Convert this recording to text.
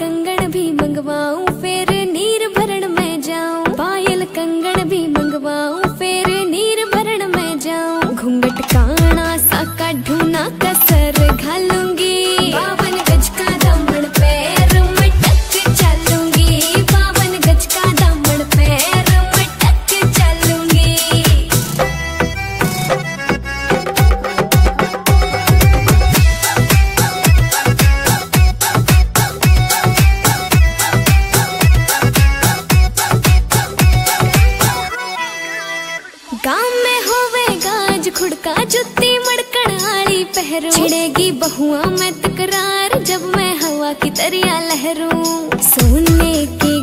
कंगन भी मंगवाऊं फिर नीर भरण में जाऊँ। पायल भी मंगवाऊं गाँव में होवे गाज, खुड़का, जुत्ती, मड़कण, आली पहरू छिड़ेगी बहुआ में तकरार, जब मैं हवा की तरिया लहरू। सोने की